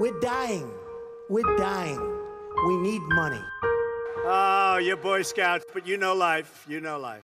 We're dying. We're dying. We need money. Oh, you're Boy Scouts, but you know life. You know life.